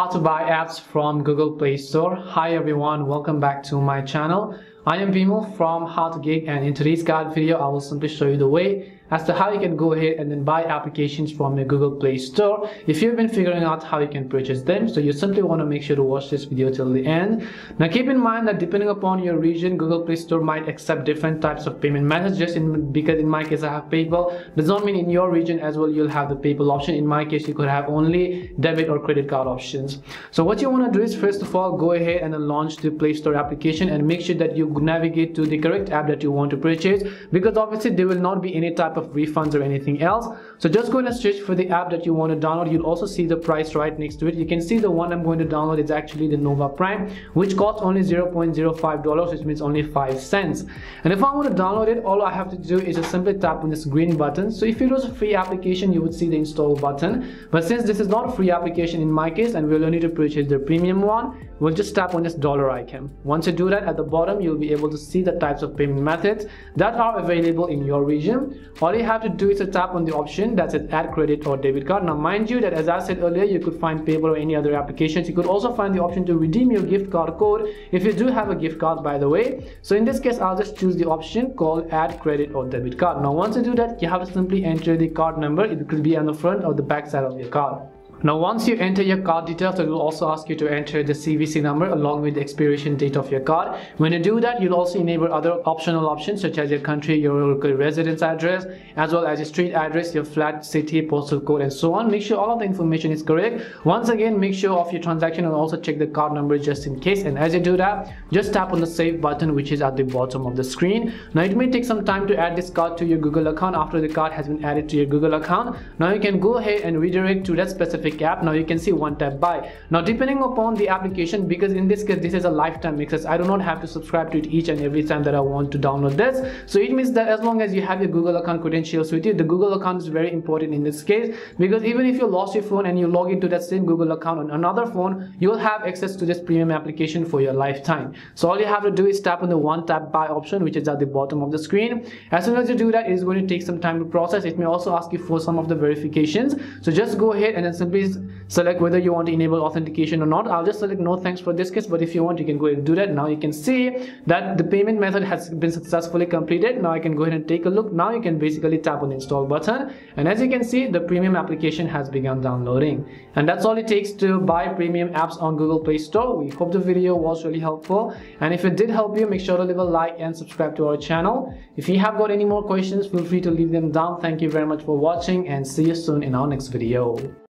how to buy apps from Google Play Store. Hi everyone, welcome back to my channel. I am Vimal from How to Geek and in today's guide video I will simply show you the way as to how you can go ahead and then buy applications from your Google Play Store if you've been figuring out how you can purchase them. So you simply want to make sure to watch this video till the end. Now keep in mind that depending upon your region Google Play Store might accept different types of payment methods. Just in because in my case I have PayPal. Does not mean in your region as well you'll have the PayPal option. In my case you could have only debit or credit card options. So what you want to do is first of all go ahead and launch the Play Store application and make sure that you navigate to the correct app that you want to purchase because obviously there will not be any type of refunds or anything else. So just go and search for the app that you want to download. You'll also see the price right next to it. You can see the one i'm going to download is actually the nova prime which costs only 0.05 dollars which means only 5 cents. And if i want to download it all i have to do is just simply tap on this green button. So if it was a free application you would see the install button. But since this is not a free application in my case and we'll only need to purchase the premium one we'll just tap on this dollar icon. Once you do that at the bottom you'll be able to see the types of payment methods that are available in your region all you have to do is to tap on the option that says add credit or debit card. Now mind you that as i said earlier you could find paypal or any other applications. You could also find the option to redeem your gift card code if you do have a gift card by the way. So in this case i'll just choose the option called add credit or debit card. Now once you do that you have to simply enter the card number. It could be on the front or the back side of your card now once you enter your card details, it will also ask you to enter the CVC number along with the expiration date of your card. When you do that, you'll also enable other optional options such as your country, your local residence address, as well as your street address, your flat city, postal code, and so on. Make sure all of the information is correct. Once again, make sure of your transaction and also check the card number just in case. And as you do that, just tap on the save button which is at the bottom of the screen. Now it may take some time to add this card to your Google account after the card has been added to your Google account. Now you can go ahead and redirect to that specific specific now you can see one tap buy. Now depending upon the application because in this case this is a lifetime access i do not have to subscribe to it each and every time that i want to download this. So it means that as long as you have your google account credentials with you the google account is very important in this case because even if you lost your phone and you log into that same google account on another phone you will have access to this premium application for your lifetime. So all you have to do is tap on the one tap buy option which is at the bottom of the screen. As soon as you do that it is going to take some time to process. It may also ask you for some of the verifications. So just go ahead and then simply please select whether you want to enable authentication or not. I'll just select no thanks for this case but if you want you can go ahead and do that. Now you can see that the payment method has been successfully completed. Now i can go ahead and take a look. Now you can basically tap on the install button. And as you can see the premium application has begun downloading. And that's all it takes to buy premium apps on google play store. We hope the video was really helpful. And if it did help you make sure to leave a like and subscribe to our channel. If you have got any more questions feel free to leave them down. Thank you very much for watching and see you soon in our next video